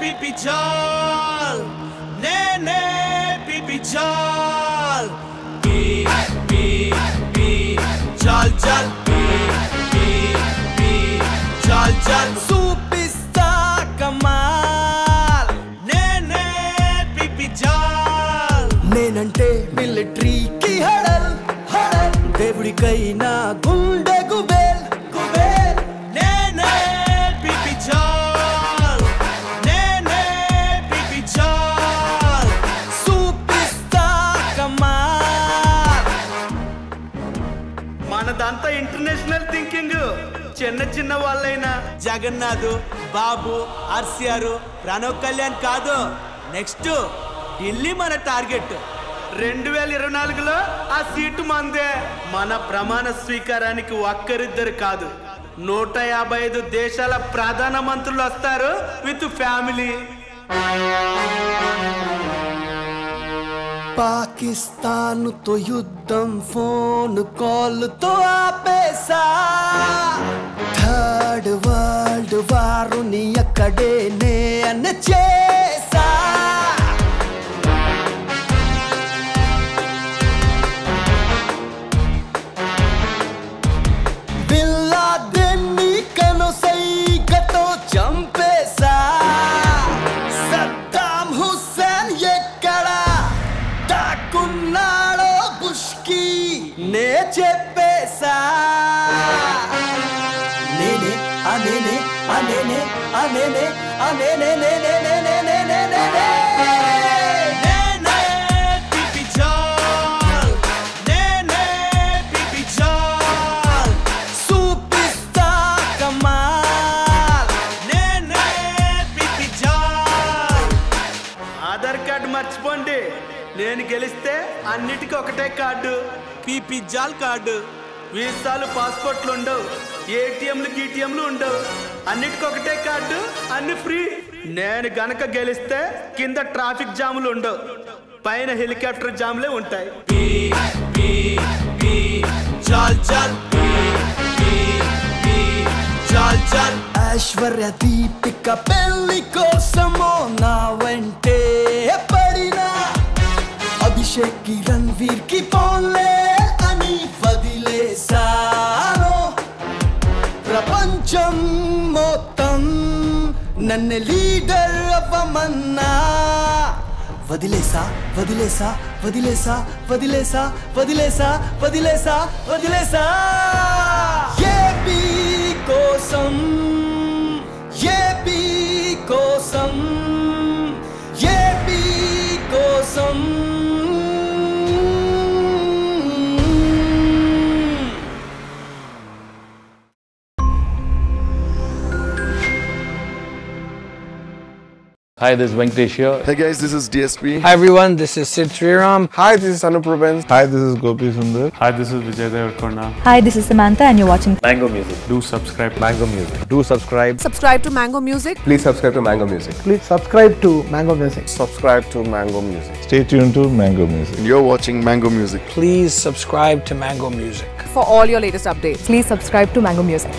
pipi chal Nene pipi chal Pi, pi, pi Chal, chal Pi, pi, pi Chal, chal Supista kamal Nene pipi chal Nenante military ki hadal Hadal Devudi kaina gunde మనదంతా international thinking చిన్న చిన్న వాళ్ళైనా. జగన్నాథ్ బాబు ఆర్సిఆర్ ప్రణవ్ కళ్యాణ్ కాదు. Next Delhi మన target రెండు వేల ఇరవై నాలుగులో ఆ సీటు మందే. మన ప్రమాణ స్వీకారానికి ఒక్కరిద్దరు కాదు. నూట యాభై ఐదు దేశాల ప్రధాన మంత్రులు వస్తారు. With family. పాకిస్తాన్తో యుద్ధం ఫోన్ కాల్తో ఆపేసా థర్డ్ వరల్డ్ వారుని అక్కడే నే నేను చే చెప్పేసా. నేనే అనేనే అనేనే అనేనే అనేనే నేనే నేనే నేనే నేనే ఆధార్ మర్చిపోండి. నేను గెలిస్తే అన్నిటికీ ఒకటే కార్డు. పిపి జాల్ కార్డు. వీసాలు పాస్పోర్ట్లు ఉండవు. ఏటీఎంలు గీటీఎంలు ఉండవు. అన్నిటికీ ఒకటే కార్డు అన్ని ఫ్రీ. నేను గనక గెలిస్తే కింద ట్రాఫిక్ జాములు ఉండవు. పైన హెలికాప్టర్ జాములే ఉంటాయి. పి పి పి జాల్ జాల్. పి పి పి జాల్ జాల్. ఐశ్వర్య దీపిక పెళ్ళి కోసమో నా వెంటే పడినా. అభిషేక్కి రణ్వీర్కి పోన్లే ప్రపంచం మొత్తం నన్ను లీడర్ అవ్వమన్నా. వదిలేసా వదిలేసా వదిలేసా వదిలేసా వదిలేసా వదిలేసా వదిలేసా. Hi, this is Venkatesh here. Hey guys, this is DSP. Hi everyone, this is Sid Sriram. Hi, this is Anup Rubens. Hi, this is Gopi Sundar. Hi, this is Vijay Devarkonda. Hi, this is Samantha, and you're watching Mango Music. Do subscribe. Mango Music. Do subscribe. subscribe to Mango Music. Please subscribe to Mango Music. Please subscribe to Mango Music. Subscribe to Mango Music. Stay tuned to Mango Music. You're watching Mango Music. Please subscribe to Mango Music. For all your latest updates. Please subscribe to Mango Music.